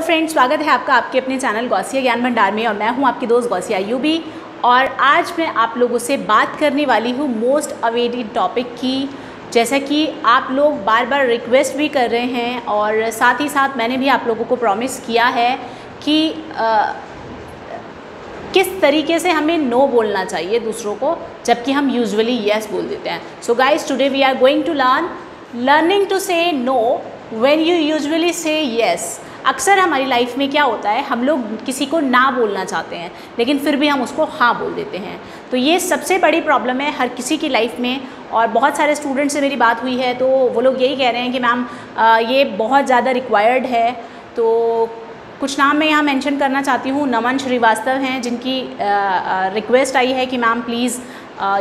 Friends स्वागत है आपका आपके अपने चैनल गौसिया ज्ञान भंडार में और मैं हूँ आपकी दोस्त गौसिया यूबी। और आज मैं आप लोगों से बात करने वाली हूँ मोस्ट अवेटेड टॉपिक की। जैसा कि आप लोग बार बार रिक्वेस्ट भी कर रहे हैं और साथ ही साथ मैंने भी आप लोगों को प्रॉमिस किया है कि आ, किस तरीके से हमें नो बोलना चाहिए दूसरों को जबकि हम यूजुअली येस बोल देते हैं। So guys today we are going to learn learning to say no when you usually say yes अक्सर हमारी लाइफ में क्या होता है, हम लोग किसी को ना बोलना चाहते हैं, लेकिन फिर भी हम उसको हाँ बोल देते हैं। तो ये सबसे बड़ी प्रॉब्लम है हर किसी की लाइफ में, और बहुत सारे स्टूडेंट से मेरी बात हुई है तो वो लोग यही कह रहे हैं कि मैम ये बहुत ज़्यादा रिक्वायर्ड है। तो कुछ नाम मैं यहाँ मेंशन करना चाहती हूँ, नमन श्रीवास्तव हैं, जिनकी रिक्वेस्ट आई है कि मैम प्लीज़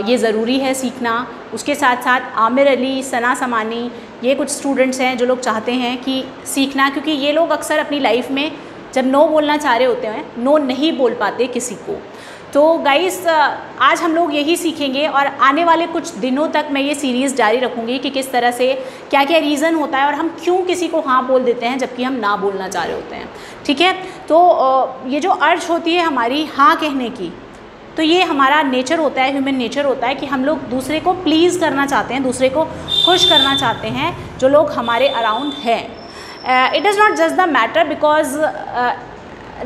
ये ज़रूरी है सीखना। उसके साथ साथ आमिर अली, सना समानी, ये कुछ स्टूडेंट्स हैं जो लोग चाहते हैं कि सीखना, क्योंकि ये लोग अक्सर अपनी लाइफ में जब नो बोलना चाह रहे होते हैं नो नहीं बोल पाते किसी को। तो गाइस आज हम लोग यही सीखेंगे और आने वाले कुछ दिनों तक मैं ये सीरीज़ जारी रखूँगी कि किस तरह से क्या क्या रीज़न होता है और हम क्यों किसी को हाँ बोल देते हैं जबकि हम ना बोलना चाह रहे होते हैं। ठीक है? तो ये जो अर्ज़ होती है हमारी हाँ कहने की तो ये हमारा नेचर होता है ह्यूमन नेचर होता है कि हम लोग दूसरे को प्लीज़ करना चाहते हैं, दूसरे को खुश करना चाहते हैं, जो लोग हमारे अराउंड हैं। It is not just the matter because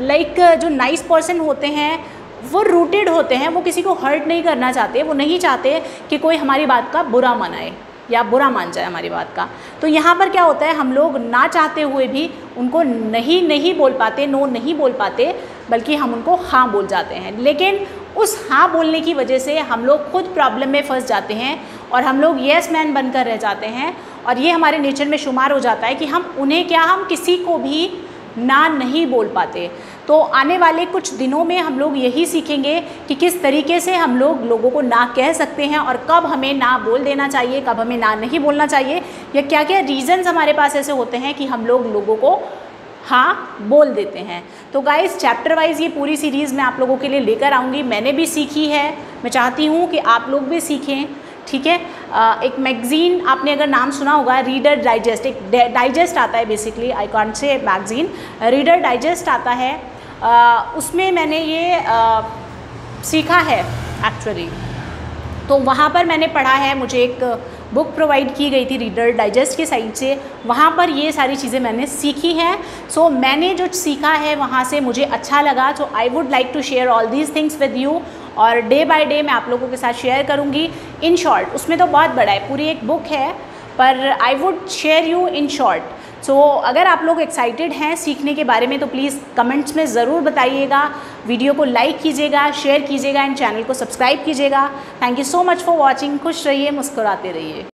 like जो नाइस nice पर्सन होते हैं, वो रूटेड होते हैं, वो किसी को हर्ट नहीं करना चाहते, वो नहीं चाहते कि कोई हमारी बात का बुरा मनाए या बुरा मान जाए हमारी बात का। तो यहाँ पर क्या होता है, हम लोग ना चाहते हुए भी उनको नहीं नहीं बोल पाते नो नहीं बोल पाते, बल्कि हम उनको हाँ बोल जाते हैं। लेकिन उस हाँ बोलने की वजह से हम लोग खुद प्रॉब्लम में फंस जाते हैं और हम लोग येस मैन बनकर रह जाते हैं और ये हमारे नेचर में शुमार हो जाता है कि हम उन्हें क्या हम किसी को भी ना नहीं बोल पाते। तो आने वाले कुछ दिनों में हम लोग यही सीखेंगे कि किस तरीके से हम लोग लोगों को ना कह सकते हैं और कब हमें ना बोल देना चाहिए, कब हमें ना नहीं बोलना चाहिए। या क्या क्या रीज़न्स हमारे पास ऐसे होते हैं कि हम लोग लोगों को हाँ बोल देते हैं। तो गाइस चैप्टर वाइज ये पूरी सीरीज़ मैं आप लोगों के लिए लेकर आऊँगी। मैंने भी सीखी है। मैं चाहती हूँ कि आप लोग भी सीखें ठीक है? एक मैगज़ीन आपने अगर नाम सुना होगा रीडर डाइजेस्ट एक डाइजेस्ट आता है basically I can't say magazine reader digest आता है। आ, उसमें मैंने ये आ, सीखा है एक्चुअली तो वहाँ पर मैंने पढ़ा है मुझे एक बुक प्रोवाइड की गई थी रीडर डाइजेस्ट के साइड से वहाँ पर ये सारी चीज़ें मैंने सीखी हैं। सो so, मैंने जो सीखा है वहाँ से मुझे अच्छा लगा। So I would like to share all these things with you और डे बाय डे मैं आप लोगों के साथ शेयर करूँगी। इन शॉर्ट उसमें तो बहुत बड़ा है पूरी एक बुक है पर I would share you in short so so, अगर आप लोग एक्साइटेड हैं सीखने के बारे में तो प्लीज़ कमेंट्स में ज़रूर बताइएगा। वीडियो को लाइक कीजिएगा शेयर कीजिएगा एंड चैनल को सब्सक्राइब कीजिएगा। Thank you so much for watching खुश रहिए मुस्कुराते रहिए।